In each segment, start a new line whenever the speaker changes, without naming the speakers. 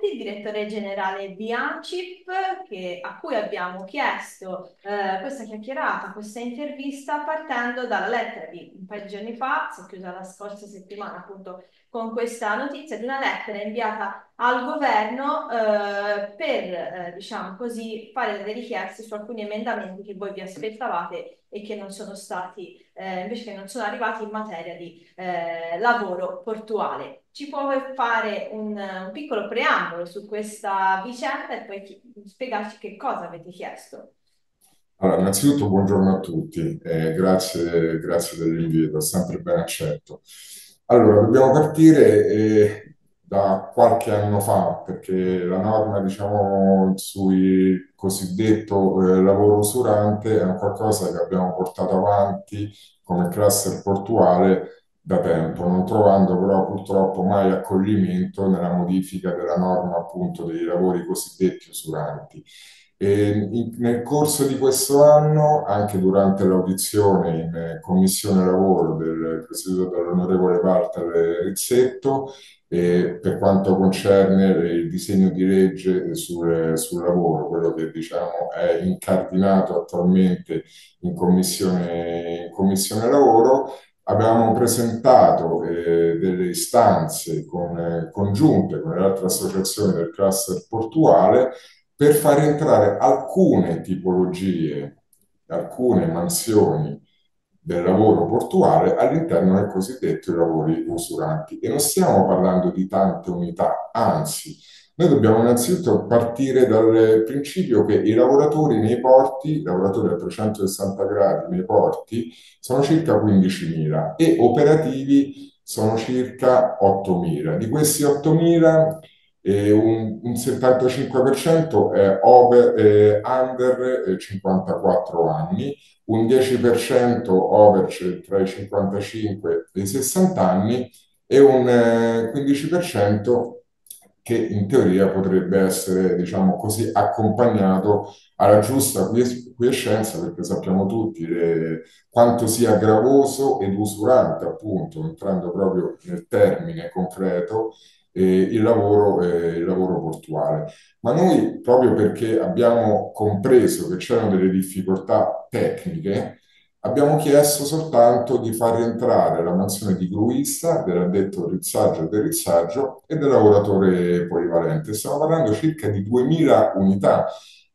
Valenti, direttore generale di ANCIP, che, a cui abbiamo chiesto eh, questa chiacchierata, questa intervista, partendo dalla lettera di un paio di giorni fa, si è chiusa la scorsa settimana appunto con questa notizia di una lettera inviata al governo eh, per, eh, diciamo così, fare delle richieste su alcuni emendamenti che voi vi aspettavate e che non sono stati, eh, invece che non sono arrivati in materia di eh, lavoro portuale. Ci può fare un, un, piccolo preambolo su questa vicenda e poi spiegarci che cosa avete chiesto?
Allora, innanzitutto buongiorno a tutti, eh, grazie, grazie dell'invito, sempre ben accetto. Allora, dobbiamo partire eh, da qualche anno fa, perché la norma, diciamo, sul cosiddetto eh, lavoro usurante è qualcosa che abbiamo portato avanti come cluster portuale da tempo, non trovando però purtroppo mai accoglimento nella modifica della norma appunto dei lavori cosiddetti usuranti. In, nel corso di questo anno, anche durante l'audizione in eh, Commissione Lavoro del presieduto dall'onorevole Walter Rizzetto, eh, per quanto concerne il disegno di legge sul, sul, lavoro, quello che diciamo è incardinato attualmente in Commissione, in commissione Lavoro, abbiamo presentato eh, delle istanze con, eh, congiunte con le altre associazioni del cluster portuale per far entrare alcune tipologie, alcune mansioni del lavoro portuale all'interno del cosiddetto lavori usuranti. E non stiamo parlando di tante unità, anzi, noi dobbiamo innanzitutto partire dal principio che i lavoratori nei porti, lavoratori a 360 gradi nei porti, sono circa 15.000 e operativi sono circa 8.000. Di questi 8.000 e un, un 75% è over, eh, under 54 anni, un 10% over tra i 55 e i 60 anni e un eh, 15% che in teoria potrebbe essere, diciamo così, accompagnato alla giusta quiescenza, perché sappiamo tutti le, quanto sia gravoso ed usurante, appunto, entrando proprio nel termine concreto, eh, il, lavoro, eh, il lavoro portuale. Ma noi, proprio perché abbiamo compreso che c'erano delle difficoltà tecniche, abbiamo chiesto soltanto di far rientrare la mansione di gruista, dell'addetto rizzaggio e del rizzaggio e del lavoratore polivalente. Stiamo parlando circa di 2000 unità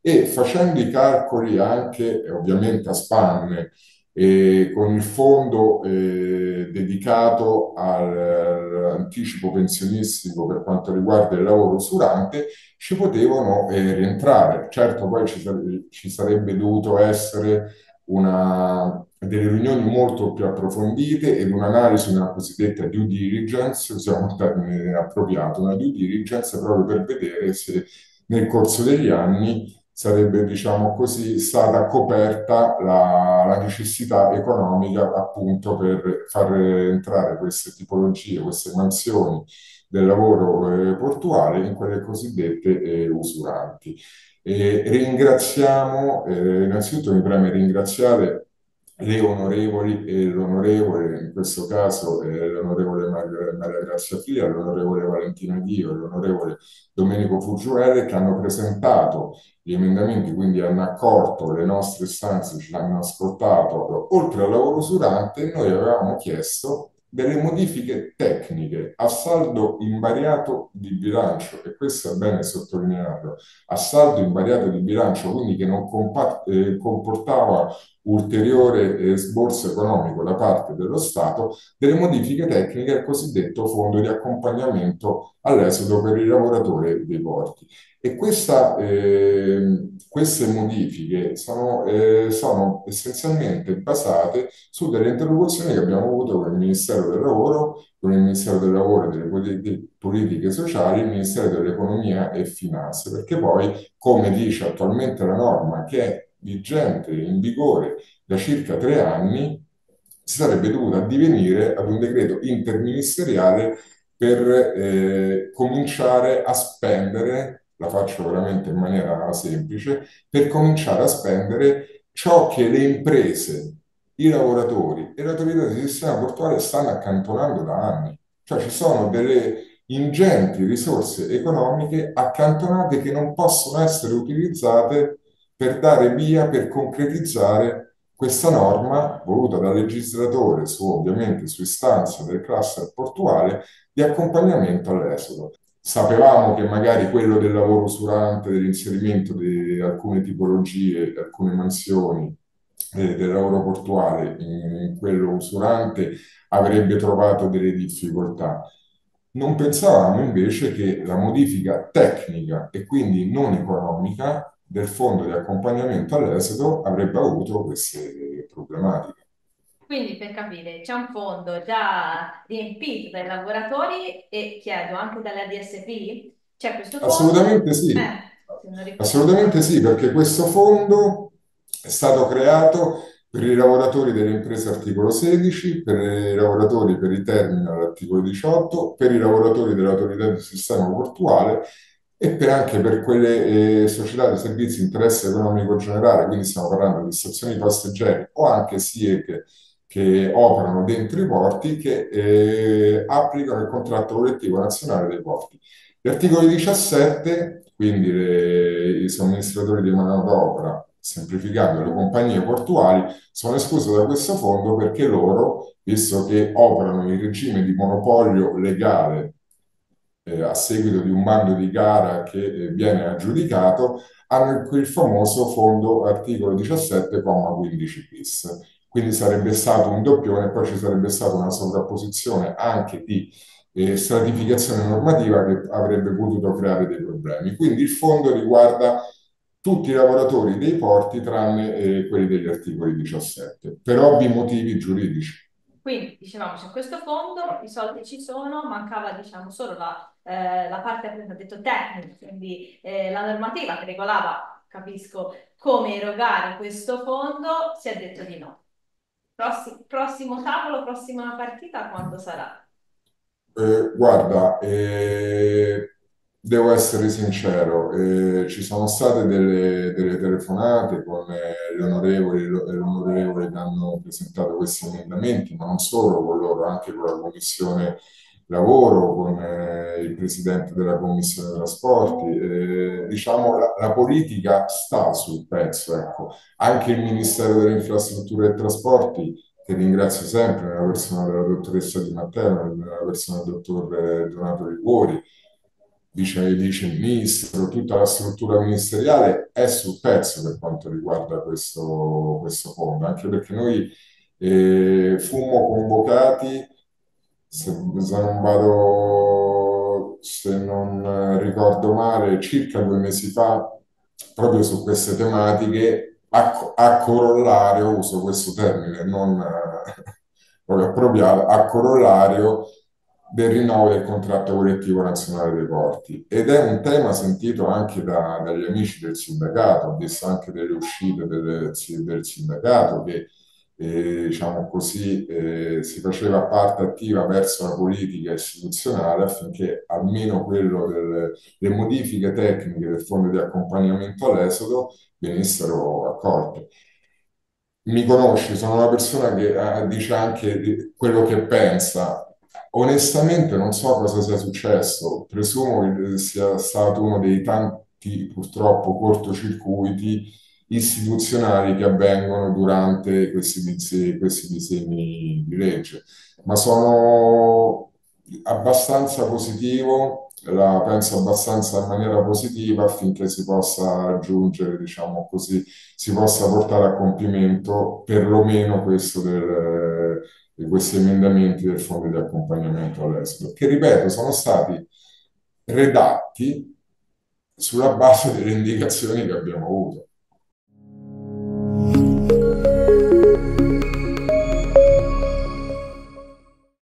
e facendo i calcoli anche ovviamente a spanne e con il fondo eh, dedicato all'anticipo pensionistico per quanto riguarda il lavoro usurante, ci potevano eh, rientrare. Certo, poi ci, ci sarebbe dovuto essere una, delle riunioni molto più approfondite ed un'analisi, una cosiddetta due diligence, usiamo un termine appropriato, una due diligence proprio per vedere se nel corso degli anni sarebbe, diciamo così, stata coperta la, la, necessità economica appunto per far entrare queste tipologie, queste mansioni del lavoro eh, portuale in quelle cosiddette eh, usuranti. E ringraziamo, eh, innanzitutto mi preme ringraziare le onorevoli e l'onorevole, in questo caso eh, l'onorevole Maria Grazia Fia, l'onorevole Valentina Dio e l'onorevole Domenico Fuggiuele che hanno presentato gli emendamenti, quindi hanno accolto le nostre istanze, ci hanno ascoltato. Oltre al lavoro usurante, noi avevamo chiesto delle modifiche tecniche a saldo invariato di bilancio, e questo è bene sottolinearlo, a saldo invariato di bilancio, quindi che non eh, comportava ulteriore eh, sborso economico da parte dello Stato, delle modifiche tecniche al cosiddetto fondo di accompagnamento all'esodo per i lavoratori dei porti. E questa, eh, queste modifiche sono, eh, sono, essenzialmente basate su delle interlocuzioni che abbiamo avuto con il Ministero del Lavoro, con il Ministero del Lavoro e delle politiche sociali, il Ministero dell'Economia e Finanze, perché poi, come dice attualmente la norma che è vigente, in vigore da circa tre anni, si sarebbe dovuta addivenire ad un decreto interministeriale per eh, cominciare a spendere la faccio veramente in maniera semplice, per cominciare a spendere ciò che le imprese, i lavoratori e l'autorità di sistema portuale stanno accantonando da anni. Cioè ci sono delle, ingenti risorse economiche accantonate che non possono essere utilizzate per dare via, per concretizzare questa norma voluta dal legislatore, su, ovviamente su istanza del cluster portuale, di accompagnamento all'esodo. Sapevamo che magari quello del lavoro usurante, dell'inserimento di alcune tipologie, alcune mansioni eh, del lavoro portuale in, in quello usurante avrebbe trovato delle difficoltà. Non pensavamo invece che la modifica tecnica e quindi non economica del fondo di accompagnamento all'esito avrebbe avuto queste problematiche.
Quindi per capire, c'è un fondo già riempito dai lavoratori e chiedo anche dalle DSP? C'è questo fondo?
Assolutamente sì. Eh, Assolutamente sì, perché questo fondo è stato creato per i lavoratori delle imprese articolo 16, per i lavoratori per i terminal articolo 18, per i lavoratori dell'autorità di sistema portuale e per anche per quelle eh, società di servizi di interesse economico generale, quindi stiamo parlando di stazioni passeggeri o anche SIE che, che operano dentro i porti, che eh, applicano il contratto collettivo nazionale dei porti. Gli articoli 17, quindi le, i somministratori di manodopera, semplificando le compagnie portuali, sono escluse da questo fondo perché loro, visto che operano in regime di monopolio legale eh, a seguito di un bando di gara che eh, viene aggiudicato, hanno il famoso fondo articolo 17,15 bis. Quindi sarebbe stato un doppione, poi ci sarebbe stata una sovrapposizione anche di eh, stratificazione normativa che avrebbe potuto creare dei problemi. Quindi il fondo riguarda tutti i lavoratori dei porti tranne eh, quelli degli articoli 17, per ovvi motivi giuridici.
Quindi, dicevamo, c'è questo fondo, i soldi ci sono, mancava, diciamo, solo la, eh, la parte, appunto, detto tecnica, quindi eh, la normativa che regolava, capisco, come erogare questo fondo, si è detto di no. Prossimo, prossimo tavolo, prossima partita, quando sarà?
Eh, guarda, eh, devo essere sincero, eh, ci sono state delle, delle telefonate con gli onorevoli e l'onorevole che hanno presentato questi emendamenti, ma non solo con loro, anche con la Commissione Lavoro, con eh, il Presidente della Commissione Trasporti. Eh, diciamo, la, la, politica sta sul pezzo, ecco. Anche il Ministero delle Infrastrutture e Trasporti, che ringrazio sempre, nella persona della dottoressa Di Matteo, nella persona del dottor Donato Rigori, vice, vice ministro, tutta la struttura ministeriale è sul pezzo per quanto riguarda questo, questo fondo, anche perché noi eh, fummo convocati, se, non vado, se non ricordo male, circa due mesi fa, proprio su queste tematiche, a, a corollario, uso questo termine, non proprio appropriato, a corollario del rinnovo del contratto collettivo nazionale dei porti. Ed è un tema sentito anche da, dagli amici del sindacato, ho visto anche delle uscite del, del sindacato che eh, diciamo così, eh, si faceva parte attiva verso la politica istituzionale affinché almeno quello delle modifiche tecniche del fondo di accompagnamento all'esodo venissero accolte. Mi conosci, sono una persona che eh, dice anche quello che pensa, Onestamente non so cosa sia successo, presumo che sia stato uno dei tanti purtroppo cortocircuiti istituzionali che avvengono durante questi, questi disegni di legge, ma sono abbastanza positivo, la penso abbastanza in maniera positiva affinché si possa raggiungere, diciamo così, si possa portare a compimento perlomeno questo del di questi emendamenti del fondo di accompagnamento all'estero, che ripeto sono stati redatti sulla base delle indicazioni che abbiamo avuto.